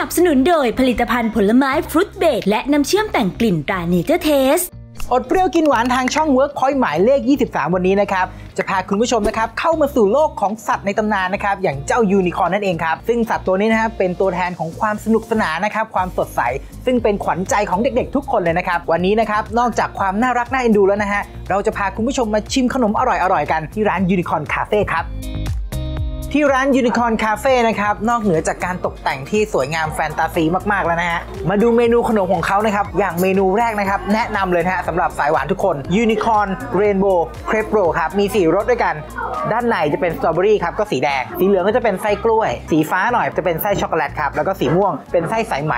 นับสนุนโดยผลิตภัณฑ์ผลไม้ฟรุตเบรและน้ำเชื่อมแต่งกลิ่นตราเนเจอร์เทอดเปรี้ยวกินหวานทางช่อง Workpoint หมายเลข 23 วันนี้นะครับ จะพาคุณผู้ชมนะครับเข้ามาสู่โลกของสัตว์ในตำนานนะครับ อย่างเจ้ายูนิคอร์นนั่นเองครับ ซึ่งสัตว์ตัวนี้นะครับเป็นตัวแทนของความสนุกสนานนะครับ ความสดใส ซึ่งเป็นขวัญใจของเด็กๆ ทุกคนเลยนะครับ วันนี้นะครับ นอกจากความน่ารักน่าเอ็นดูแล้วนะฮะเราจะพาคุณผู้ชมมาชิมขนมอร่อยๆกันที่ร้าน Unicorn Cafe ครับ ที่ร้าน Unicorn Cafe นะครับ นอกเหนือจากการตกแต่งที่สวยงามแฟนตาซีมาก ๆ แล้วนะฮะ มาดูเมนูขนมของเขานะครับ อย่างเมนูแรกนะครับ แนะนำเลยนะฮะสำหรับสายหวานทุกคน Unicorn Rainbow Crepe Roll ครับ มี 4รสด้วยกัน ด้านในจะเป็นสตรอเบอรี่ครับ ก็สีแดง สีเหลืองก็จะเป็นไส้กล้วย สีฟ้าหน่อยจะเป็นไส้ช็อกโกแลตครับ แล้วก็สีม่วงเป็นไส้สายไหม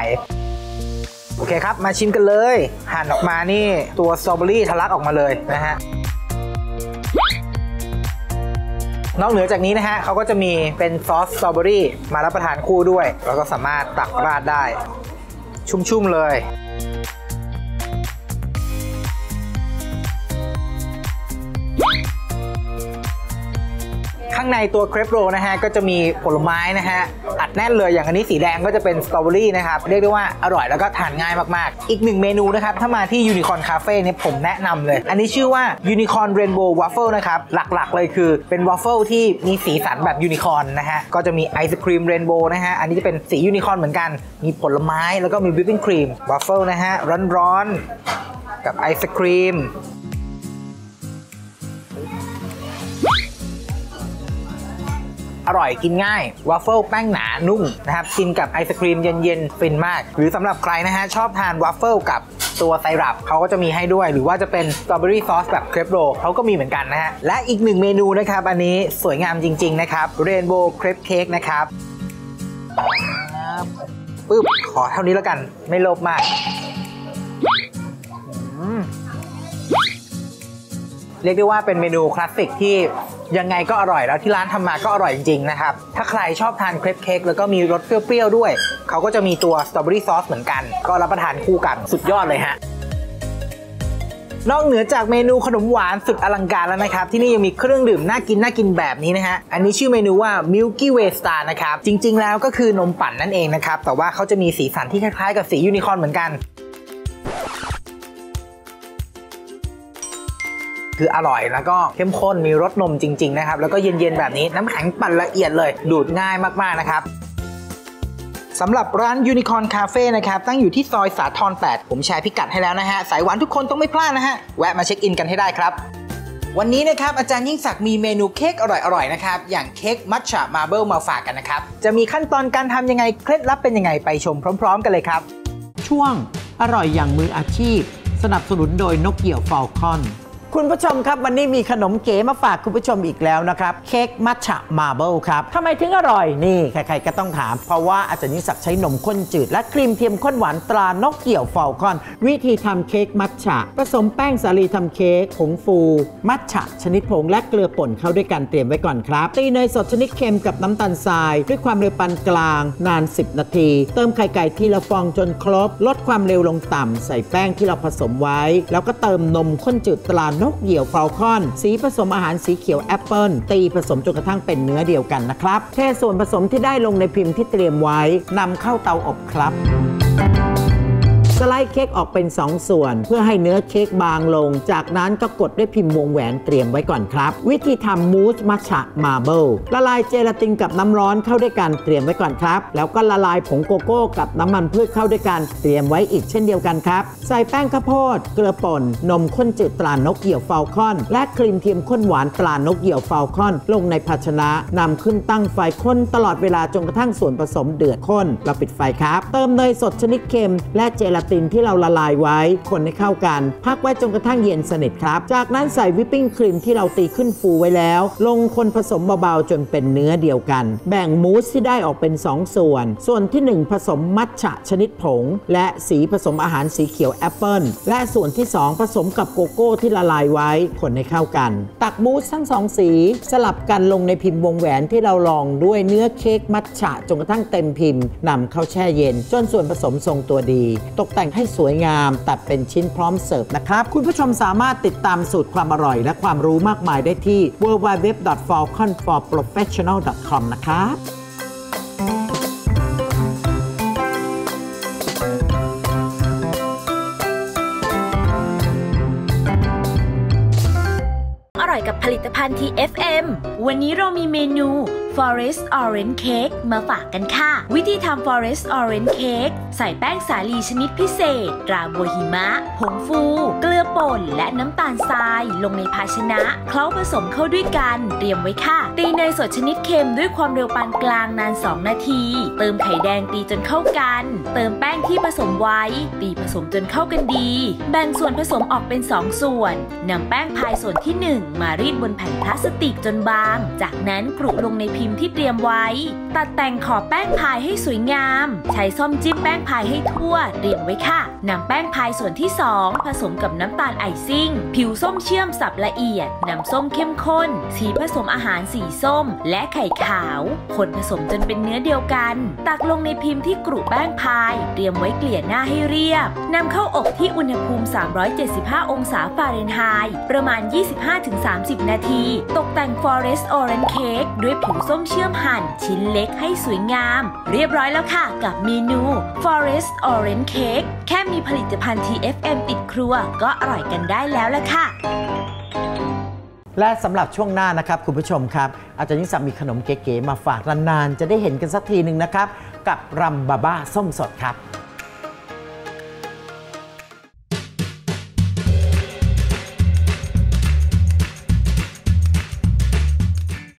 โอเคครับ มาชิมกันเลย หั่นออกมานี่ตัวสตรอเบอรี่ทะลักออกมาเลยนะฮะ นอกเหนือจากนี้นะฮะเขาก็จะมีเป็นซอสสตรอเบอรี่มารับประทานคู่ด้วย แล้วก็สามารถตักราดได้ ชุ่มๆเลย ข้างในตัว crepe roll นะฮะก็จะมีผลไม้นะฮะอัดแน่นเลยอย่างอันนี้สีแดงก็จะเป็นสตรอเบอรี่นะครับเรียกได้ว่าอร่อยแล้วก็ทานง่ายมากๆ อีกหนึ่งเมนูนะครับถ้ามาที่ยูนิคอ n คาเฟ่เนี่ยผมแนะนำเลย อันนี้ชื่อว่ายูนิคอ n เรนโบว์วัฟเฟิลนะครับหลักๆ เลยคือเป็นวัฟเฟิลที่มีสีสันแบบยูนิคอ n นะฮะก็จะมีไอศครีม rainbow นะฮะอันนี้จะเป็นสียูนิคอ n เหมือนกัน มีผลไม้แล้วก็มีวิปปิ้งครีมวัฟเฟิลนะฮะร้อนๆกับไอศครีม อร่อยกินง่าย วาฟเฟิลแป้งหนานุ่มนะครับ กินกับไอศครีมเย็นๆฟินมาก หรือสำหรับใครนะฮะ ชอบทานวาฟเฟิลกับตัวไซรัปเขาก็จะมีให้ด้วย หรือว่าจะเป็นสตรอเบอรี่ซอสแบบ crepe roll เขาก็มีเหมือนกันนะฮะ และอีกหนึ่งเมนูนะครับ อันนี้สวยงามจริง ๆ นะครับ rainbow crepe cake นะครับปึ๊บขอเท่านี้แล้วกันไม่โลภมากเรียกได้ว่าเป็นเมนูคลาสสิกที่ ยังไงก็อร่อยแล้วที่ร้านทำมาก็อร่อยจริงๆนะครับ ถ้าใครชอบทานเครปเค้กแล้วก็มีรสเปรี้ยวๆด้วย เขาก็จะมีตัวสตรอเบอรี่ซอสเหมือนกัน ก็รับประทานคู่กันสุดยอดเลยฮะนอกเหนือจากเมนูขนมหวานสุดอลังการแล้วนะครับ ที่นี่ยังมีเครื่องดื่มน่ากินน่ากินแบบนี้นะฮะ อันนี้ชื่อเมนูว่า Milky Way Star นะครับ จริง ๆ แล้วก็คือนมปั่นนั่นเองนะครับ แต่ว่าเขาจะมีสีสันที่คล้ายๆ กับสียูนิคอร์นเหมือนกัน คืออร่อย แล้วก็เข้มข้นมีรสนมจริง ๆ นะครับ แล้วก็เย็นๆแบบนี้น้ำแข็งปั่นละเอียดเลย ดูดง่ายมากๆนะครับสำหรับร้าน Unicorn Cafe นะครับ ตั้งอยู่ที่ซอยสาทร8ผมแชร์พิกัดให้แล้วนะฮะ สายหวานทุกคนต้องไม่พลาดนะฮะ แวะมาเช็คอินกันให้ได้ครับ วันนี้นะครับอาจารย์ยิ่งศักดิ์มีเมนูเค้กอร่อยๆนะครับ อย่างเค้กมัทฉะมาเบิลมาฝากกันนะครับ จะมีขั้นตอนการทำยังไง เคล็ดลับเป็นยังไงไปชมพร้อม ๆ กันเลยครับ ช่วงอร่อยอย่างมืออาชีพ สนับสนุนโดยนกเหยี่ยวฟอลคอน คุณผู้ชมครับวันนี้มีขนมเก๋มาฝากคุณผู้ชมอีกแล้วนะครับเค้กมัทฉะ marble ครับทำไมถึงอร่อยนี่ใครๆก็ต้องถาม เพราะว่าอาจารย์นิสสักดิ์ใช้นมข้นจืด และครีมเทียมข้นหวานตรานกเหยี่ยวฟอลคอน วิธีทำเค้กมัทฉะผสมแป้งสาลีทำเค้กผงฟู มัทฉะชนิดผงและเกลือป่นเข้าด้วยกันเตรียมไว้ก่อนครับ ตีเนยสดชนิดเค็มกับน้ำตาลทราย ด้วยความเร็วปานกลางนาน 10 นาที เติมไข่ไก่ทีละฟองจนครบลดความเร็วลงต่ำใส่แป้งที่เราผสมไว้ แล้วก็เติมนมข้นจืดตรานกเหยี่ยวฟอลคอน สีผสมอาหารสีเขียวแอปเปิลตีผสมจนกระทั่งเป็นเนื้อเดียวกันนะครับเทส่วนผสมที่ได้ลงในพิมพ์ที่เตรียมไว้นำเข้าเตาอบครับ สไลด์เค้กออกเป็น 2 ส่วน เพื่อให้เนื้อเค้กบางลง จากนั้นก็กดด้วยพิมพ์วงแหวนเตรียมไว้ก่อนครับ วิธีทำมูสมัทฉะ marble ละลายเจลาตินกับน้ำร้อนเข้าด้วยกันเตรียมไว้ก่อนครับ แล้วก็ละลายผงโกโก้กับน้ำมันพืชเข้าด้วยกันเตรียมไว้อีกเช่นเดียวกันครับ ใส่แป้งข้าวโพด เกลือป่น นมข้นจืดตรานกเหยี่ยวฟอลคอน และครีมเทียมข้นหวานตรานกเหยี่ยวฟอลคอน ลงในภาชนะนำขึ้นตั้งไฟข้นตลอดเวลาจนกระทั่งส่วนผสมเดือดข้นเราปิดไฟครับ เติมเนยสดชนิดเค็มและเจลาตินที่เราละลายไว้ คนให้เข้ากัน พักไว้จนกระทั่งเย็นสนิทครับ จากนั้นใส่วิปปิ้งครีมที่เราตีขึ้นฟูไว้แล้ว ลงคนผสมเบาๆจนเป็นเนื้อเดียวกัน แบ่งมูสที่ได้ออกเป็น 2 ส่วน ส่วนที่ 1 ผสมมัทฉะชนิดผง และสีผสมอาหารสีเขียวแอปเปิลและส่วนที่ 2 ผสมกับโกโก้ที่ละลายไว้ คนให้เข้ากัน ตักมูสทั้งสองสี สลับกันลงในพิมพ์วงแหวนที่เรารองด้วยเนื้อเค้กมัทฉะจนกระทั่งเต็มพิมพ์นำเข้าแช่เย็น จนส่วนผสมทรงตัวดี ตกแต่แต่งให้สวยงาม ตัดเป็นชิ้นพร้อมเสิร์ฟนะครับ คุณผู้ชมสามารถติดตามสูตรความอร่อย และความรู้มากมายได้ที่ www.falconforprofessional.com นะครับอร่อยกับผลิตภัณฑ์ TFM วันนี้เรามีเมนู Forest Orange Cake มาฝากกันค่ะ วิธีทำ Forest Orange Cake ใส่แป้งสาลีชนิดพิเศษ ราบัวหิมะ ผงฟู เกลือป่น และน้ำตาลทรายลงในภาชนะ เคล้าผสมเข้าด้วยกัน เตรียมไว้ค่ะ ตีเนยสดชนิดเค็มด้วยความเร็วปานกลางนาน 2 นาที เติมไข่แดงตีจนเข้ากัน เติมแป้งที่ผสมไว้ ตีผสมจนเข้ากันดี แบ่งส่วนผสมออกเป็น 2 ส่วนนำแป้งพายส่วนที่ 1 มารีดบนแผ่นพลาสติกจนบาง จากนั้นกรุลงในพิิมพ์ที่เตรียมไว้ ตัดแต่งขอบแป้งพายให้สวยงาม ใช้ส้อมจิ้มแป้งพายให้ทั่วเตรียมไว้ค่ะนำแป้งพายส่วนที่ 2 ผสมกับน้ำตาลไอซิ่ง ผิวส้มเชื่อมสับละเอียดนำส้มเข้มข้น สีผสมอาหารสีส้ม และไข่ขาว คนผสมจนเป็นเนื้อเดียวกัน ตักลงในพิมพ์ที่กรุแป้งพาย เตรียมไว้เกลี่ยหน้าให้เรียบนำเข้าอบที่อุณหภูมิ 375 องศาฟาเรนไฮต์ประมาณ 25-30 นาที ตกแต่ง Forest Orange Cake ด้วยผิวส้ม้มเชื่อมหั่นชิ้นเล็กให้สวยงาม เรียบร้อยแล้วค่ะ กับเมนู Forest Orange Cake แค่มีผลิตภัณฑ์ TFM ติดครัว ก็อร่อยกันได้แล้วละค่ะและสำหรับช่วงหน้านะครับคุณผู้ชมครับ อาจารย์ยิ่งศักดิ์มีขนมเก๋ๆมาฝากนานๆ จะได้เห็นกันสักทีหนึ่งนะครับ กับรัมบาบ้าส้มสดครับ